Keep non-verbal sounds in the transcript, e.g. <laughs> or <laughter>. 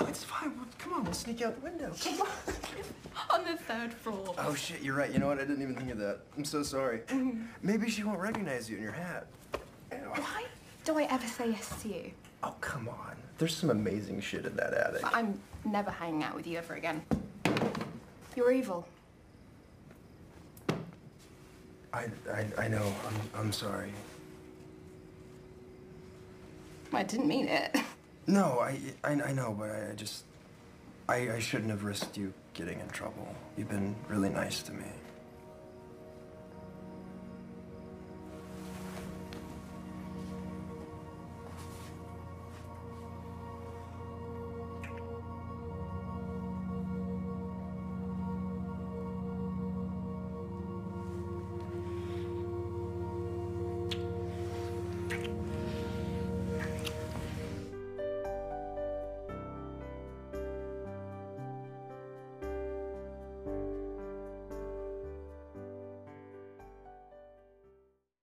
Oh, do? On we'll sneak out the window. Come on. <laughs> on the third floor. Oh shit, you're right. You know what? I didn't even think of that. I'm so sorry. Mm. Maybe she won't recognize you in your hat. Ew. Why do I ever say yes to you? Oh, come on. There's some amazing shit in that attic. I'm never hanging out with you ever again. You're evil. I, I, I know. I'm, I'm sorry. I didn't mean it. <laughs> No, I, I, I know, but I, I just, I, I shouldn't have risked you getting in trouble. You've been really nice to me.